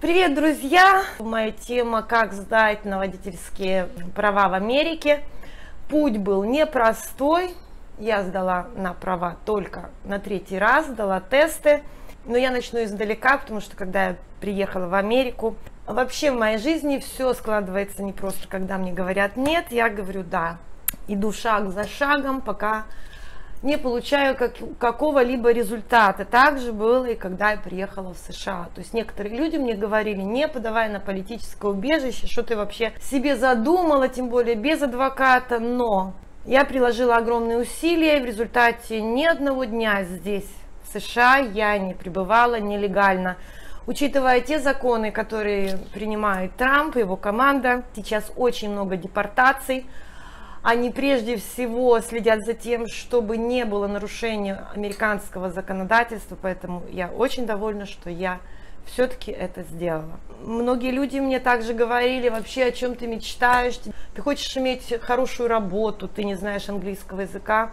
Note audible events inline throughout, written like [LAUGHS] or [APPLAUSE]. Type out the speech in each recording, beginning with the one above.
Привет, друзья! Моя тема «Как сдать на водительские права в Америке». Путь был непростой. Я сдала на права только на третий раз, сдала тесты. Но я начну издалека, потому что когда я приехала в Америку, вообще в моей жизни все складывается не просто, когда мне говорят «нет», я говорю «да». Иду шаг за шагом, пока не получаю как, какого-либо результата. Так же было и когда я приехала в США. То есть некоторые люди мне говорили, не подавай на политическое убежище, что ты вообще себе задумала, тем более без адвоката, но я приложила огромные усилия, в результате ни одного дня здесь, в США, я не пребывала нелегально. Учитывая те законы, которые принимает Трамп и его команда, сейчас очень много депортаций, они прежде всего следят за тем, чтобы не было нарушения американского законодательства, поэтому я очень довольна, что я все-таки это сделала. Многие люди мне также говорили, вообще о чем ты мечтаешь, ты хочешь иметь хорошую работу, ты не знаешь английского языка,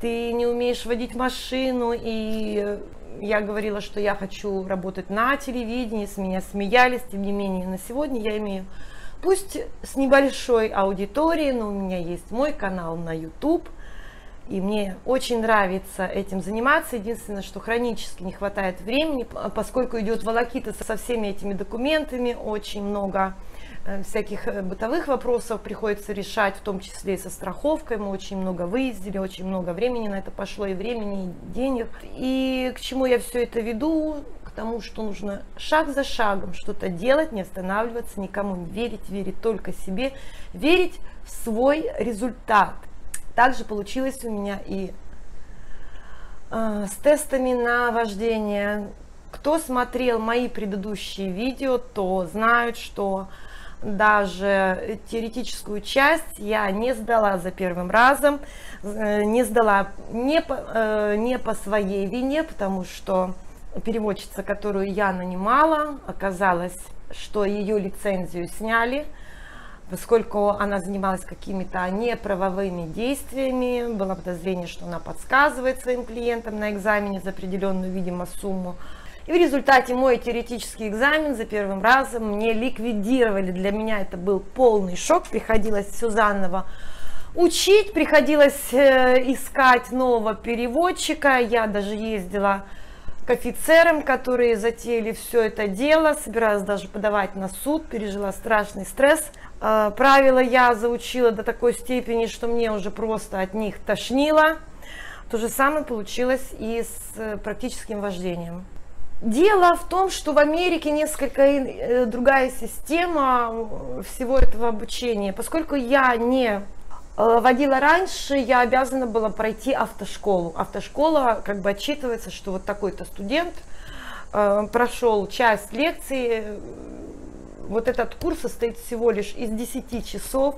ты не умеешь водить машину, и я говорила, что я хочу работать на телевидении, с меня смеялись, тем не менее, на сегодня я имею Пусть с небольшой аудиторией, но у меня есть мой канал на YouTube, и мне очень нравится этим заниматься. Единственное, что хронически не хватает времени, поскольку идет волокита со всеми этими документами, очень много э, всяких э, бытовых вопросов приходится решать, в том числе и со страховкой. Мы очень много выездили, очень много времени на это пошло, и времени, и денег. И к чему я все это веду? Тому, что нужно шаг за шагом что-то делать, не останавливаться, никому не верить, верить только себе, верить в свой результат. Также получилось у меня и э, с тестами на вождение. Кто смотрел мои предыдущие видео, то знают, что даже теоретическую часть я не сдала за первым разом, э, не сдала не по, э, не по своей вине, потому что переводчица, которую я нанимала, оказалось, что ее лицензию сняли, поскольку она занималась какими-то неправовыми действиями, было подозрение, что она подсказывает своим клиентам на экзамене за определенную, видимо, сумму. И в результате мой теоретический экзамен за первым разом мне ликвидировали. Для меня это был полный шок, приходилось все заново учить, приходилось э, искать нового переводчика. Я даже ездила к офицерам, которые затеяли все это дело, собиралась даже подавать на суд, пережила страшный стресс. А, правила я заучила до такой степени, что мне уже просто от них тошнило. То же самое получилось и с э, практическим вождением. Дело в том, что в Америке несколько э, другая система э, всего этого обучения. Поскольку я не водила раньше, я обязана была пройти автошколу. Автошкола как бы отчитывается, что вот такой-то студент э, прошел часть лекции. Вот этот курс состоит всего лишь из 10 часов.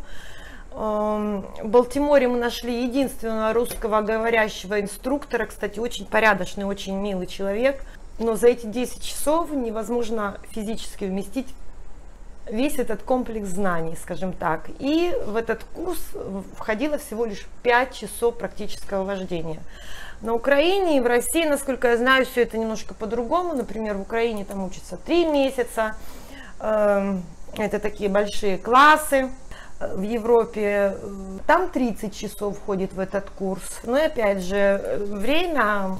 Эм, в Балтиморе мы нашли единственного русского говорящего инструктора, кстати, очень порядочный, очень милый человек. Но за эти 10 часов невозможно физически вместить весь этот комплекс знаний, скажем так. И в этот курс входило всего лишь 5 часов практического вождения. На Украине и в России, насколько я знаю, все это немножко по-другому. Например, в Украине там учатся 3 месяца. Эм, это такие большие классы. В Европе э, там 30 часов входит в этот курс. Но и опять же, время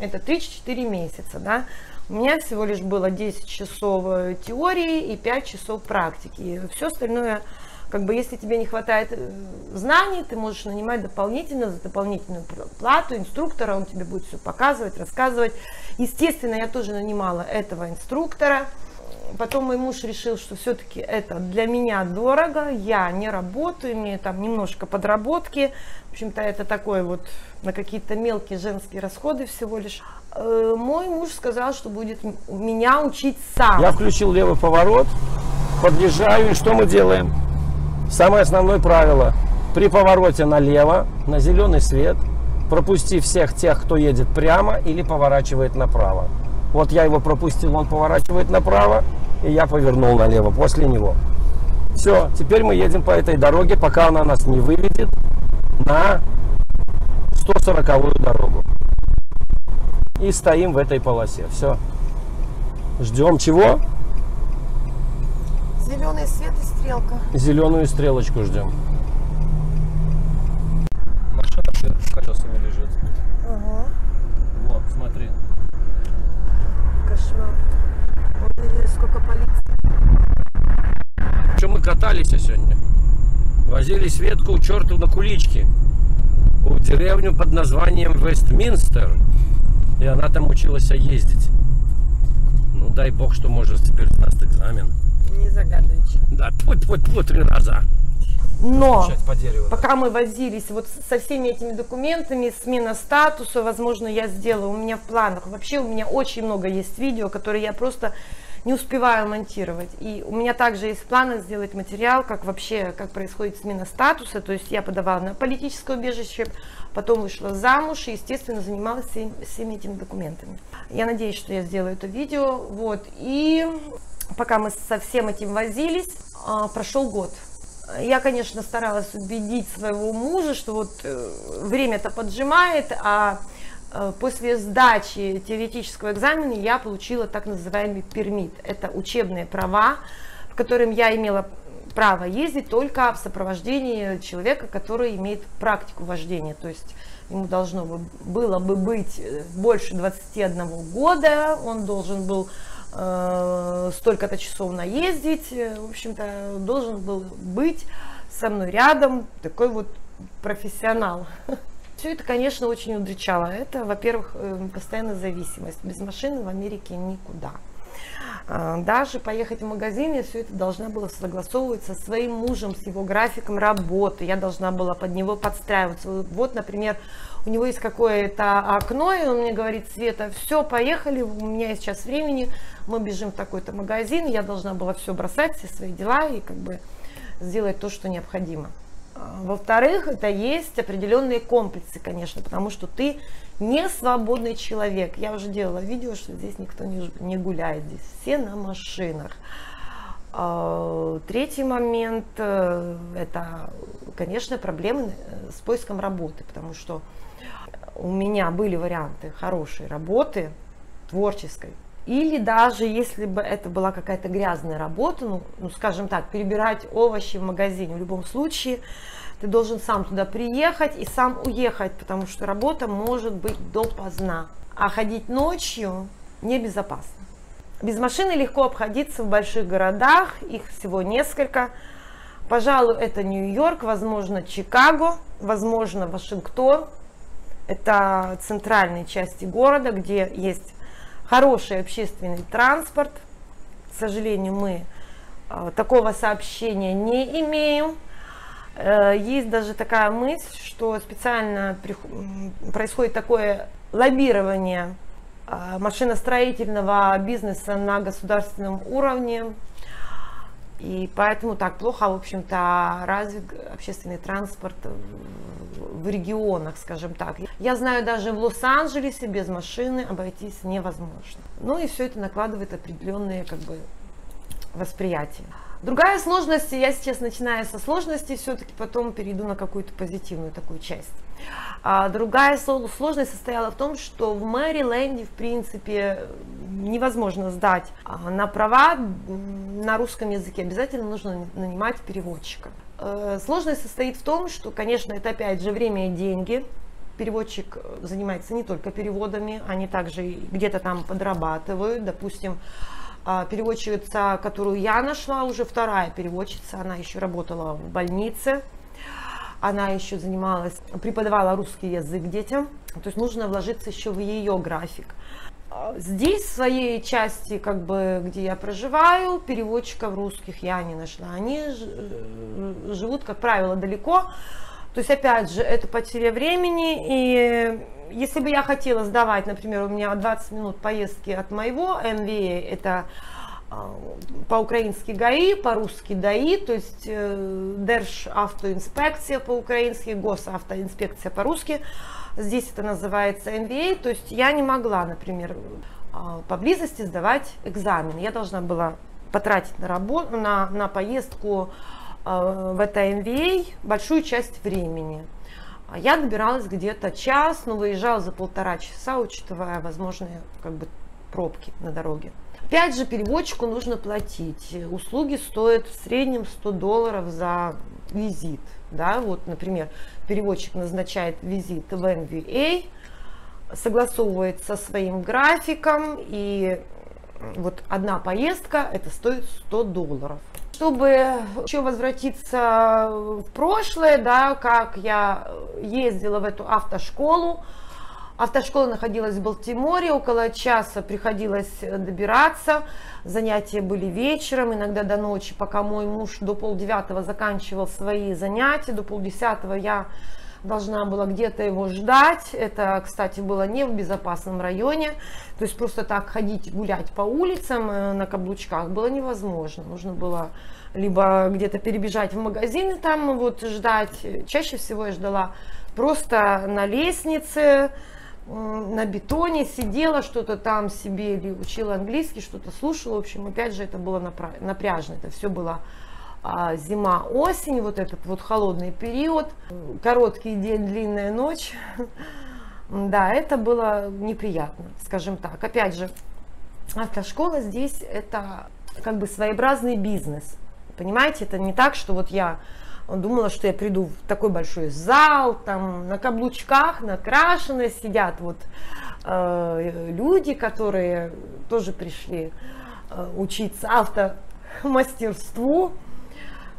это 3-4 месяца. Да? У меня всего лишь было 10 часов э, теории и 5 часов практики. Все остальное, как бы, если тебе не хватает э, знаний, ты можешь нанимать дополнительно за дополнительную плату инструктора, он тебе будет все показывать, рассказывать. Естественно, я тоже нанимала этого инструктора. Потом мой муж решил, что все-таки это для меня дорого, я не работаю, имею там немножко подработки. В общем-то, это такой вот на какие-то мелкие женские расходы всего лишь. Э, мой муж сказал, что будет меня учить сам. Я включил левый поворот, подъезжаю, и что мы делаем? Самое основное правило. При повороте налево, на зеленый свет, пропусти всех тех, кто едет прямо или поворачивает направо. Вот я его пропустил, он поворачивает направо, и я повернул налево после него. Все, теперь мы едем по этой дороге, пока она нас не выведет на 140 дорогу и стоим в этой полосе. Все. Ждем чего? зеленый свет и стрелка. Зеленую стрелочку ждем. Машина с колесами лежит. Ага, Вот, смотри. Кошмар. Вот сколько полиции. Что мы катались сегодня? Возили Светку у черту на куличке. В деревню под названием Вестминстер. И она там училась ездить. Ну дай бог, что может теперь сдаст экзамен. Не загадывайте. Да, тут вот вот три раза. Но по дереву. да. пока мы возились вот со всеми этими документами, смена статуса, возможно, я сделаю. У меня в планах. Вообще у меня очень много есть видео, которые я просто не успеваю монтировать. И у меня также есть планы сделать материал, как вообще, как происходит смена статуса. То есть я подавала на политическое убежище, потом вышла замуж и, естественно, занималась всем- всеми этими документами. Я надеюсь, что я сделаю это видео. Вот. И пока мы со всем этим возились, а, прошел год. Я, конечно, старалась убедить своего мужа, что вот э, время-то поджимает, а э, после сдачи теоретического экзамена я получила так называемый пермит. Это учебные права, в которым я имела право ездить только в сопровождении человека, который имеет практику вождения. То есть ему должно бы- было бы быть э, больше 21 года, он должен был э, столько-то часов наездить, э, в общем-то, должен был быть со мной рядом такой вот профессионал. [LAUGHS] Все это, конечно, очень удручало. Это, во-первых, э, постоянная зависимость. Без машины в Америке никуда. А, Даже поехать в магазин, я все это должна была согласовывать со своим мужем, с его графиком работы. Я должна была под него подстраиваться. Вот, например, у него есть какое-то окно, и он мне говорит, Света, все, поехали, у меня сейчас времени, мы бежим в такой-то магазин, я должна была все бросать, все свои дела и как бы сделать то, что необходимо. Во-вторых, это есть определенные комплексы, конечно, потому что ты не свободный человек. Я уже делала видео, что здесь никто не, не гуляет, здесь все на машинах. А, Третий момент э, это, конечно, проблемы э, с поиском работы, потому что у меня были варианты хорошей работы, творческой. Или даже если бы это была какая-то грязная работа, ну, ну, скажем так, перебирать овощи в магазине, в любом случае ты должен сам туда приехать и сам уехать, потому что работа может быть допоздна. А ходить ночью небезопасно. Без машины легко обходиться в больших городах, их всего несколько. Пожалуй, это Нью-Йорк, возможно, Чикаго, возможно, Вашингтон. Это центральные части города, где есть хороший общественный транспорт. К сожалению, мы э, такого сообщения не имеем. Э, Есть даже такая мысль, что специально происходит такое лоббирование э, машиностроительного бизнеса на государственном уровне. И поэтому так плохо, в общем-то, развит общественный транспорт в- в регионах, скажем так. Я знаю, даже в Лос-Анджелесе без машины обойтись невозможно. Ну и все это накладывает определенные как бы восприятия. Другая сложность, я сейчас начинаю со сложности, все-таки потом перейду на какую-то позитивную такую часть. А другая сло- сложность состояла в том, что в Мэриленде, в принципе, невозможно сдать а, на права на русском языке. Обязательно нужно нанимать переводчика. Э, Сложность состоит в том, что, конечно, это опять же время и деньги. Переводчик э, занимается не только переводами, они также где-то там подрабатывают. Допустим, а, переводчица, которую я нашла, уже вторая переводчица, она еще работала в больнице, она еще занималась, преподавала русский язык детям, то есть нужно вложиться еще в ее график. Здесь, в своей части, как бы, где я проживаю, переводчиков русских я не нашла. Они э, живут, как правило, далеко. То есть, опять же, это потеря времени. И если бы я хотела сдавать, например, у меня 20 минут поездки от моего МВА, это а, по-украински ГАИ, по-русски ДАИ, то есть э, Державтоинспекция по-украински, Госавтоинспекция по-русски. Здесь это называется МВА, то есть я не могла, например, а, поблизости сдавать экзамен. Я должна была потратить на, работу, на, на поездку а, в это МВА большую часть времени. А Я добиралась где-то час, но выезжала за полтора часа, учитывая возможные как бы, пробки на дороге. Опять же, переводчику нужно платить. Услуги стоят в среднем 100 долларов за визит. Да, вот, например, переводчик назначает визит в MVA, согласовывает со своим графиком, и вот одна поездка, это стоит 100 долларов. Чтобы еще возвратиться в прошлое, да, как я ездила в эту автошколу, Автошкола находилась в Балтиморе, около часа приходилось добираться, занятия были вечером, иногда до ночи, пока мой муж до полдевятого заканчивал свои занятия, до полдесятого я должна была где-то его ждать. Это, кстати, было не в безопасном районе. То есть просто так ходить, гулять по улицам э, на каблучках было невозможно. Нужно было либо где-то перебежать в магазин и там вот ждать. Чаще всего я ждала просто на лестнице, на бетоне сидела, что-то там себе или учила английский, что-то слушала. В общем, опять же, это было напряжно. Это все было а, зима, осень, вот этот вот холодный период, короткий день, длинная ночь. [LAUGHS] Да, это было неприятно, скажем так. Опять же, автошкола здесь это как бы своеобразный бизнес. Понимаете, это не так, что вот я думала, что я приду в такой большой зал, там на каблучках, накрашенные сидят вот э, люди, которые тоже пришли э, учиться автомастерству.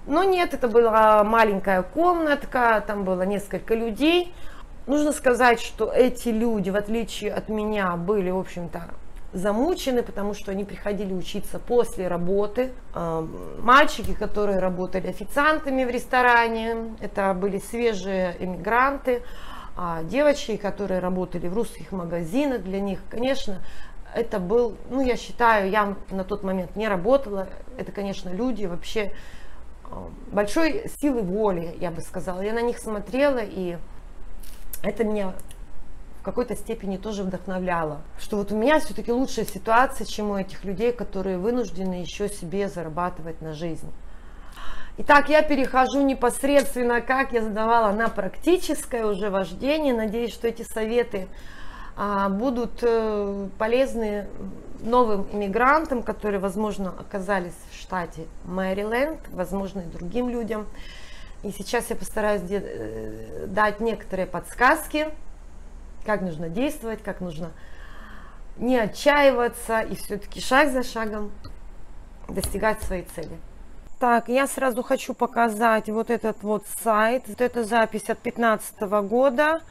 Но нет, это была маленькая комнатка, там было несколько людей. Нужно сказать, что эти люди, в отличие от меня, были, в общем-то, замучены, потому что они приходили учиться после работы. А, мальчики, которые работали официантами в ресторане, это были свежие эмигранты. А девочки, которые работали в русских магазинах, для них, конечно, это был, ну, я считаю, я на тот момент не работала, это, конечно, люди вообще большой силы воли, я бы сказала. Я на них смотрела, и это меня какой-то степени тоже вдохновляло. Что вот у меня все-таки лучшая ситуация, чем у этих людей, которые вынуждены еще себе зарабатывать на жизнь. Итак, я перехожу непосредственно, как я задавала на практическое уже вождение. Надеюсь, что эти советы а, будут э, полезны новым иммигрантам, которые, возможно, оказались в штате Мэриленд, возможно, и другим людям. И сейчас я постараюсь э, дать некоторые подсказки, как нужно действовать, как нужно не отчаиваться и все-таки шаг за шагом достигать своей цели. Так, я сразу хочу показать вот этот вот сайт. Вот эта запись от 2015 года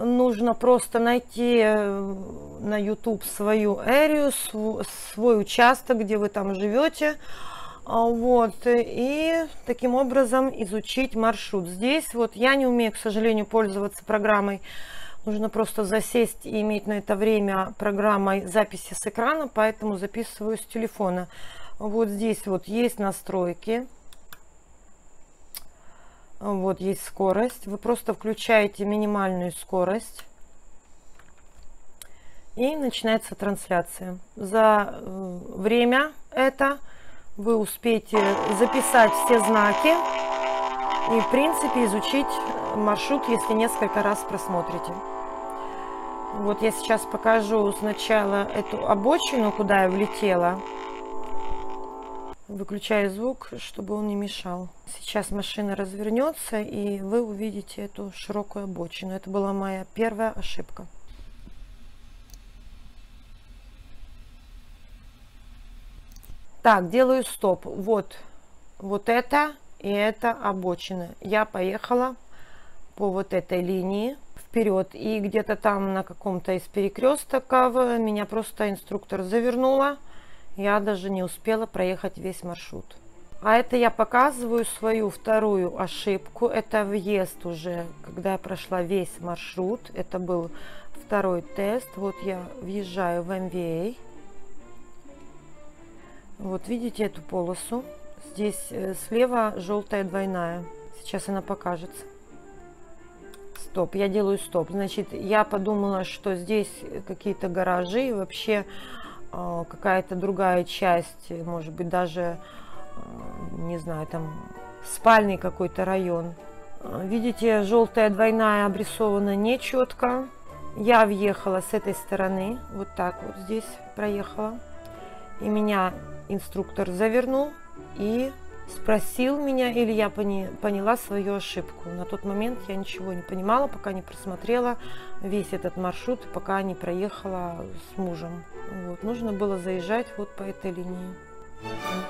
нужно просто найти э, на YouTube свою эрию, свой участок, где вы там живете. А, вот, и таким образом изучить маршрут. Здесь вот я не умею, к сожалению, пользоваться программой. Нужно просто засесть и иметь на это время программой записи с экрана, поэтому записываю с телефона. Вот здесь вот есть настройки. Вот есть скорость. Вы просто включаете минимальную скорость. И начинается трансляция. За э, время это вы успеете записать все знаки и, в принципе, изучить маршрут, если несколько раз просмотрите. Вот я сейчас покажу сначала эту обочину, куда я влетела. Выключаю звук, чтобы он не мешал. Сейчас машина развернется, и вы увидите эту широкую обочину. Это была моя первая ошибка. Так, делаю стоп. Вот, вот это и это обочина. Я поехала по вот этой линии вперед. И где-то там на каком-то из перекрестков меня просто инструктор завернула я даже не успела проехать весь маршрут. А это я показываю свою вторую ошибку. Это въезд уже, когда я прошла весь маршрут. Это был второй тест. Вот я въезжаю в MVA. Вот видите эту полосу? Здесь э, слева желтая двойная. Сейчас она покажется. Стоп, я делаю стоп. Значит, я подумала, что здесь какие-то гаражи вообще а, какая-то другая часть, может быть, даже, а, не знаю, там спальный какой-то район. Видите, желтая двойная обрисована нечетко. Я въехала с этой стороны, вот так вот здесь проехала. И меня инструктор завернул и спросил меня, или я поняла свою ошибку. На тот момент я ничего не понимала, пока не просмотрела весь этот маршрут, пока не проехала с мужем. Вот. Нужно было заезжать вот по этой линии.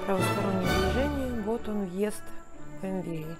Правостороннее движение, вот он въезд в МВА.